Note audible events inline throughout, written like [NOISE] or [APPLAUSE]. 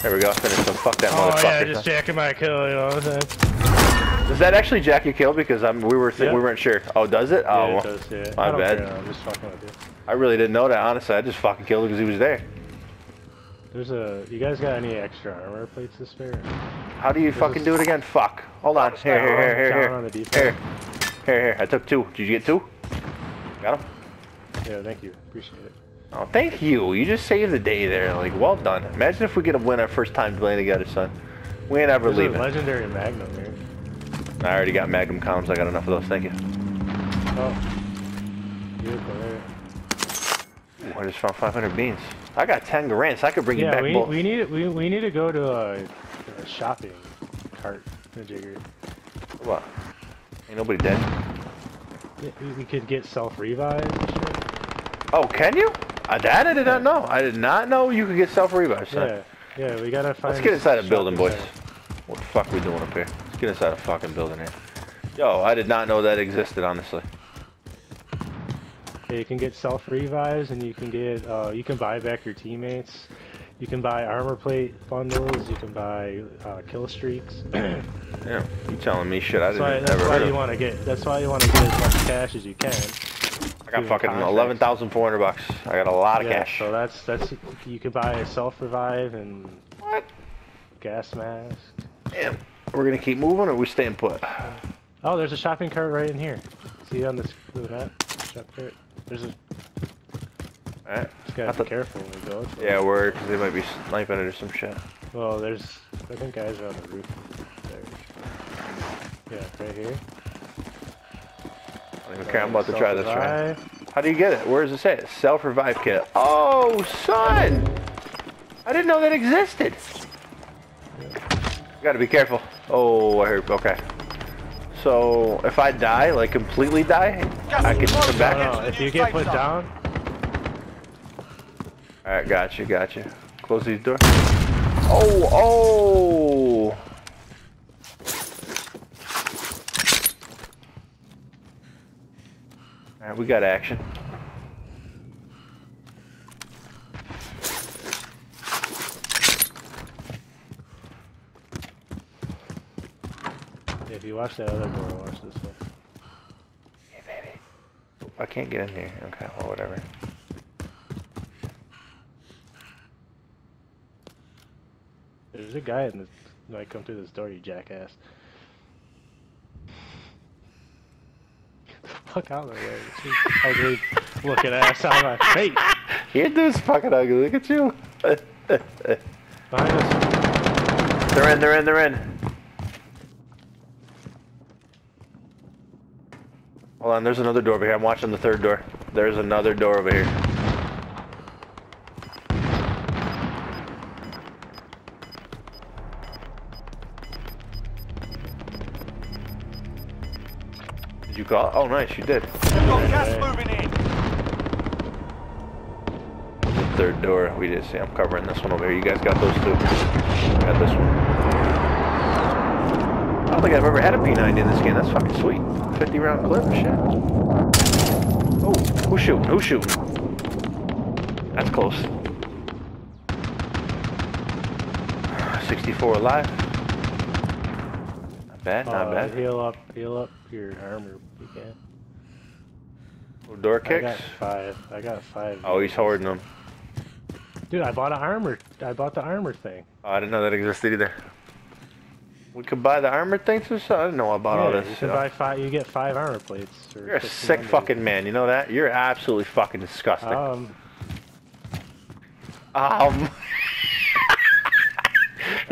There we go. Finish him. Fuck that Oh motherfucker. yeah, just jacking my kill, you know what I'm saying? Does that actually jack your kill? Because I'm, we were th Yeah. we weren't sure. Oh, does it? Yeah, Oh, it does, yeah. my I don't bad. Care, I'm just fucking with you. I really didn't know that. Honestly, I just fucking killed him because he was there. There's a. You guys got any extra armor plates to spare? How do you fucking do it again? Fuck. Hold on. Here, here, here, here, here. on the. Here, here, here. I took two. Did you get two? Got him. Yeah, thank you. Appreciate it. Oh, thank you. You just saved the day there. Like, well done. Imagine if we get a win our first time playing together, son. We ain't ever There's leaving. Legendary magnum here. I already got Magnum columns. I got enough of those. Thank you. Oh. Beautiful there. Ooh, I just found 500 beans. I got 10 grand, so I could bring you back we, both. we need we, we need to go to a, a shopping cart, Jigger. What? Ain't nobody dead. We- We could get self revive. Oh, can you? Uh, that I did not know. I did not know you could get self revive, son. Yeah, yeah, we gotta find. Let's get inside a building, boys. center. What the fuck we doing up here? Let's get inside a fucking building here. Yo, I did not know that existed, honestly. Yeah, you can get self revives, and you can get uh, you can buy back your teammates. You can buy armor plate bundles. You can buy uh, kill streaks. [CLEARS THROAT] Yeah, you telling me shit I didn't why, even that's why you want to get. That's why you want to get as much cash as you can. I got fucking contracts. 11,400 bucks. I got a lot of Yeah, cash. so that's that's you can buy a self revive and What? gas mask. Damn. We're gonna keep moving or we staying put? Oh, there's a shopping cart right in here. See on this look at that shop cart. There's a. Alright. Just gotta be careful when we go. Yeah, word, because they might be sniping it or some shit. Well, there's. I think guys are on the roof. There. Yeah, right here. I don't even care. I'm about to try this right. How do you get it? Where does it say it? Self revive kit. Oh, son! I didn't know that existed. Gotta be careful. Oh, I heard. Okay. So if I die, like completely die, I can come No, back. no, if you get put down, All right, gotcha, gotcha. Close these doors. Oh, oh! All right, we got action. if you watch that other door, watch this one. Hey, baby. Oh, I can't get in here. Okay, well, whatever. There's a guy in this. Might come through this door, you jackass. Fuck out of the way. Ugly looking ass out of my face. Your dude's fucking ugly. Look at you. Behind us. they're in. They're in. They're in. Hold on. There's another door over here. I'm watching the third door. There's another door over here. You call? Oh, nice. You did. Got gas moving in. The third door. We did see. I'm covering this one over here. You guys got those two. Got this one. I don't think I've ever had a P90 in this game. That's fucking sweet. 50 round clip. Shit. Oh, who's shooting? Who's shooting? That's close. [SIGHS] 64 alive. Not bad. Not Uh, bad. Heal up, heal up your armor. You can. Door I got kicks. five. I got five. Oh, he's hoarding them. Dude, I bought an armor. I bought the armor thing. Oh, I didn't know that existed either. We could buy the armor things or something. I didn't know about all yeah, this. you shit. buy five. You get five armor plates. You're a sick under. fucking man. You know that? You're absolutely fucking disgusting. Um, um. [LAUGHS]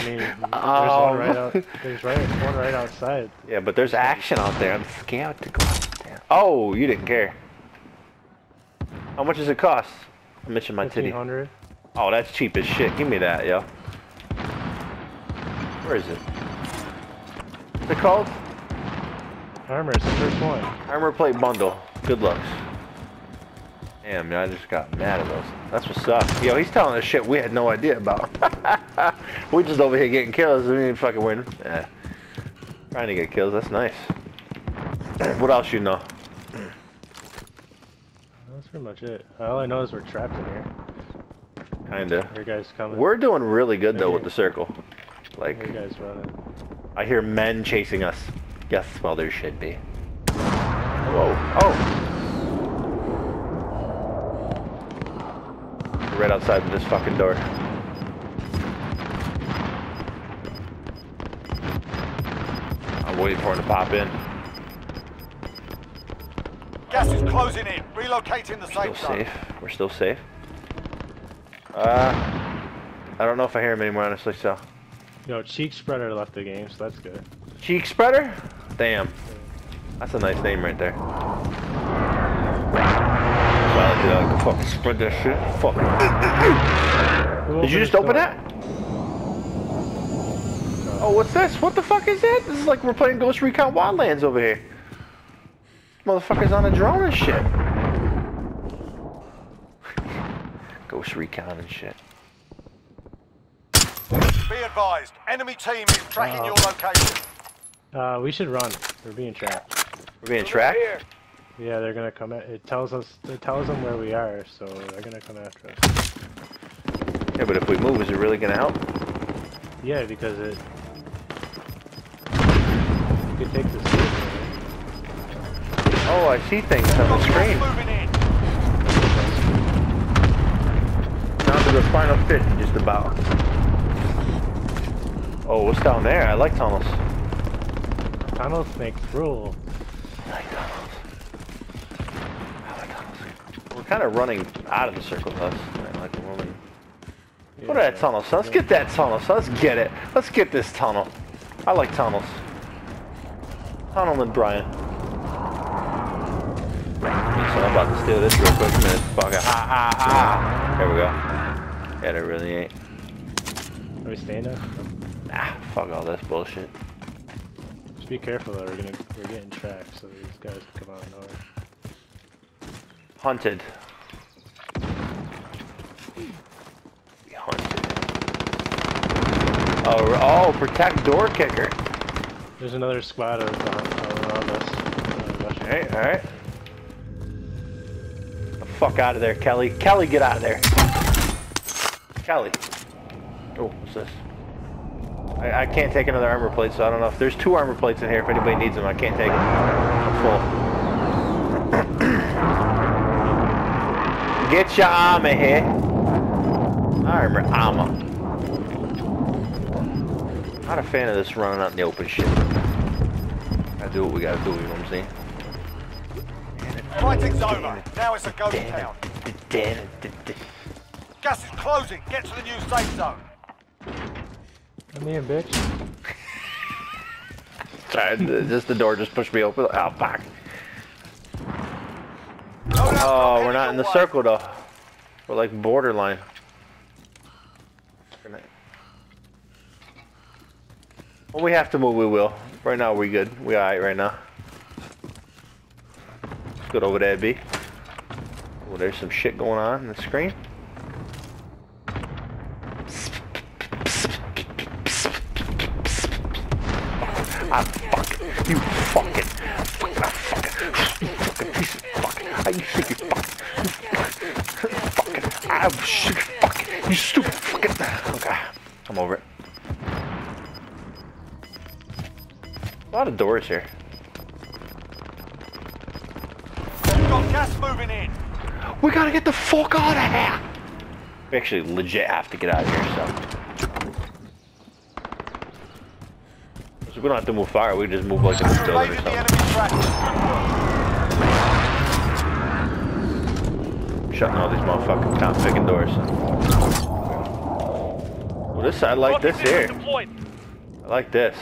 I [LAUGHS] mean, there's one Um. right out. There's right one right outside. Yeah, but there's action out there. I'm scared to go out there. Oh, you didn't care. How much does it cost? I mentioned my titty. hundred. Oh, that's cheap as shit. Give me that, yo. Where is it? What's it called? Armor is the first one. Armor plate bundle. Good looks. Damn, man, I just got mad at those. That's what's up. Yo, he's telling us shit we had no idea about. [LAUGHS] we just over here getting kills. We ain't fucking winning. Yeah. Trying to get kills. That's nice. [CLEARS THROAT] what else you know? That's pretty much it. All I know is we're trapped in here. Kinda. Your guys coming. We're doing really good though with the circle. Like, Your guys running. I hear men chasing us. Yes, well there should be. Whoa, oh! Right outside of this fucking door. I'm waiting for him to pop in. Gas is closing in. Relocating the Still safe zone. safe. We're still safe. Uh, I don't know if I hear him anymore, honestly, so. Yo, Cheek Spreader left the game, so that's good. Cheek spreader? Damn. That's a nice name right there. Well, dude, I can fucking spread that shit. Fuck. Did you just open door? that? Oh, what's this? What the fuck is that? This is like we're playing Ghost Recon Wildlands over here. Motherfuckers on a drone and shit. [LAUGHS] Ghost Recon and shit. Be advised. Enemy team is tracking Uh, your location. Uh, we should run. We're being tracked. We're being tracked? Yeah, they're gonna come at. It tells us. It tells them where we are, so they're gonna come after us. Yeah, but if we move, is it really gonna help? Yeah, because it. You could take this. vehicle, Oh, I see things on the screen. moving in. Down to the final 50, just about. Oh, what's down there? I like tunnels. Tunnels make rule. I tunnels. I like tunnels. We're kind of running out of the circle, us. I like a woman. What Yeah. that tunnel, son? Let's get that tunnel, So Let's get it. Let's get this tunnel. I like tunnels. Tunnel and Brian. So I'm about to steal this real quick. Minute, fuck it. Ah, ah, ah. There we go. Yeah, there really ain't. Are we staying up? Ah, fuck all this bullshit. Just be careful though. We're gonna we're getting tracked, so these guys can come out of nowhere. Hunted. Be hunted. Oh, oh, protect door kicker. There's another squad of, uh, around us. Uh, Alright, alright. The fuck out of there, Kelly. Kelly, get out of there. Kelly. Oh, what's this? I, I can't take another armor plate, so I don't know if there's two armor plates in here. If anybody needs them, I can't take them. I'm full. Get your armor here. Armor, armor. Not a fan of this running out in the open shit. Gotta do what we gotta do, you know what I'm saying? Fighting's over. Now it's a ghost town. Damn. Gas is closing. Get to the new safe zone. Come here, bitch. Sorry, th- just the door just pushed me open. Oh, fuck. Oh, we're not in the circle though. We're like borderline. When we have to move, we will. Right now, we good. We alright right now. Let's go over there, B. Oh, there's some shit going on in the screen. Ah, shit. Fuck. You stupid fucking. Okay. I'm over it. A lot of doors here. You've got gas moving in. We gotta get the fuck out of here. We actually legit have to get out of here, so. So we don't have to move far, we just move like in this building or something. enemy track. Shutting all these motherfucking top picking doors. Well, this I like this here. I like this.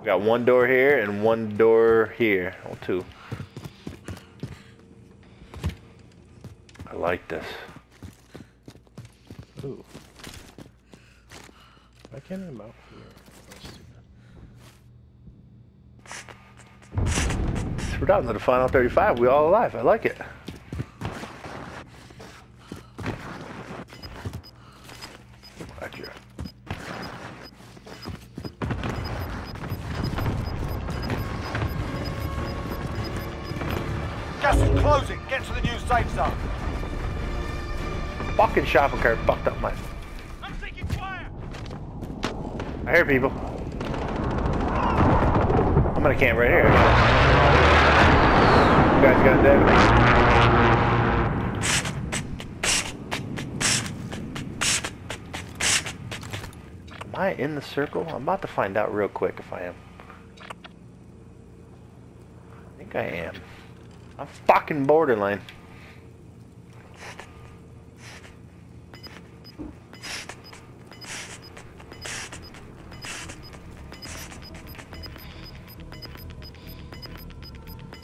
We got one door here and one door here. Oh, two. I like this. Ooh. Why can't I mount here? We're down to the final 35. We all alive. I like it. Is closing. Get to the new safe zone. fucking shopping cart fucked up my. I'm taking fire! I hear people. I'm gonna camp right here. You guys got dead. Am I in the circle? I'm about to find out real quick if I am. I think I am. I'm fucking borderline.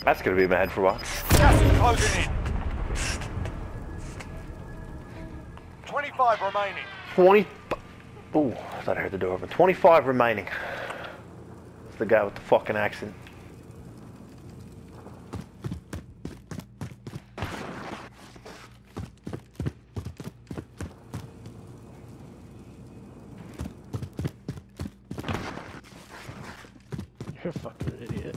That's gonna be mad for a while. Gas is closing in. 25 remaining. 20. Ooh, I thought I heard the door open. 25 remaining. It's the guy with the fucking accent. Fucking idiot.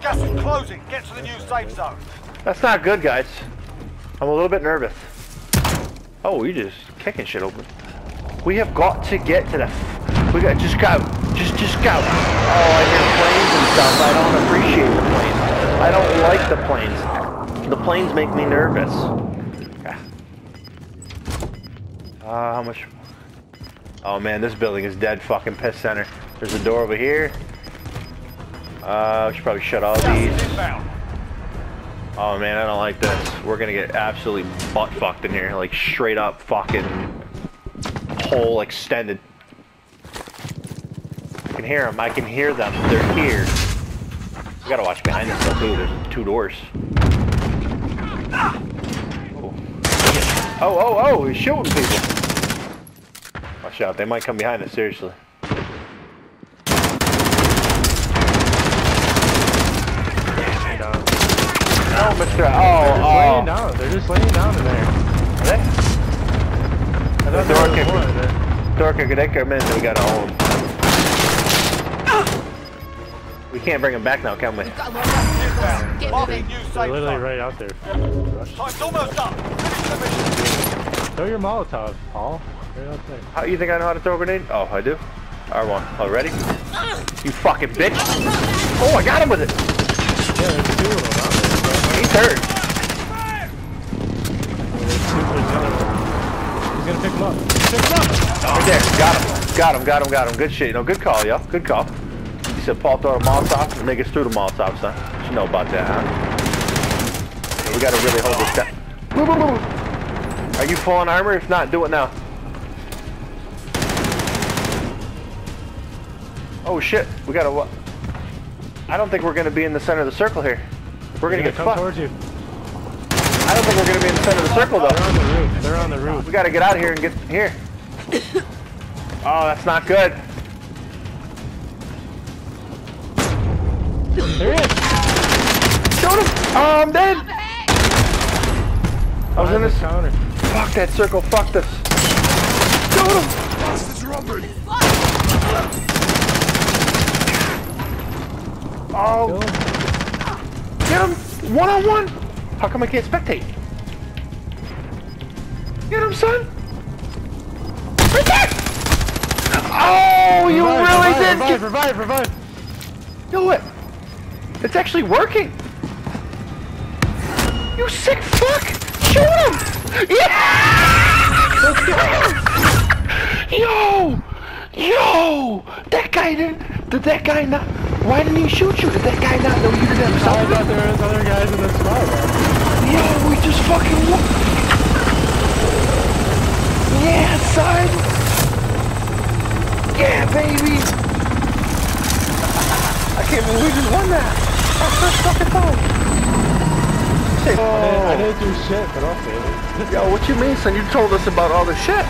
Gas is closing. Get to the new safe zone. That's not good, guys. I'm a little bit nervous. Oh, you just kicking shit open. We have got to get to the. We got just go, just just go. Oh, I hear planes and stuff. I don't appreciate the planes. I don't like the planes. The planes make me nervous. Ah. Uh, how much? Oh man, this building is dead fucking piss center. There's a door over here. Uh, we should probably shut all these. Oh man, I don't like this. We're gonna get absolutely butt fucked in here, like straight up fucking hole extended. I can hear them. I can hear them. They're here. We gotta watch behind us though too. There's two doors. Oh, oh, oh! oh he's shooting people. Watch out! They might come behind us. Seriously. Oh, oh, oh. Laying down. No, Mister. They're Oh, just laying oh. down. They're just laying down in there. Are they? I thought there was one there. Dorker, could they come in? We gotta hold. We can't bring him back now, can we? Got more gas Inbound. Get Marking moving. new They're literally right out there. Time's almost up. Finish the mission. Throw your Molotov, Paul. Right out there. How you think I know how to throw a grenade? Oh, I do. R1. Oh, ready? You fucking bitch! Oh, I got him with it! Yeah, there's two of them out there. He's hurt. There's two for the other one. He's gonna pick him up. Pick him up! Right there. Got him. Got him, got him, got him. Good shit. No, good call, yo. Good call. He said, Paul, throw the Molotov and make us through the Molotov, son. You know about that, huh? So we gotta really hold this down. Move, move, move. Are you full on armor? If not, do it now. Oh shit, we gotta what? I don't think we're gonna be in the center of the circle here. We're gonna They're get come fucked. towards you. I don't think we're gonna be in the center of the circle though. They're on the roof. They're on the roof. We gotta get out of here and get here. [LAUGHS] Oh, that's not good. There he is! Shoot him! Oh, I'm dead! I was in the this. counter. Fuck that circle. Fuck this. Shoot him! Oh, Kill him. get him! One on one! How come I can't spectate? Get him, son! Oh, you Revive, really revive, did! Revive, revive, revive! do it! It's actually working! You sick fuck! Shoot him! Yeah! [LAUGHS] Yo! Yo! That guy didn't. Did that guy not? Why didn't he shoot you? Did that guy not know you did I something? thought there was other guys in the spot. Yo, we just fucking. Yeah, son. Yeah, baby. I can't believe we just won that. Our first fucking time. Say, oh. I didn't, I oh. didn't do shit, but I'll save it. Yo, what you mean, son? You told us about all the shit.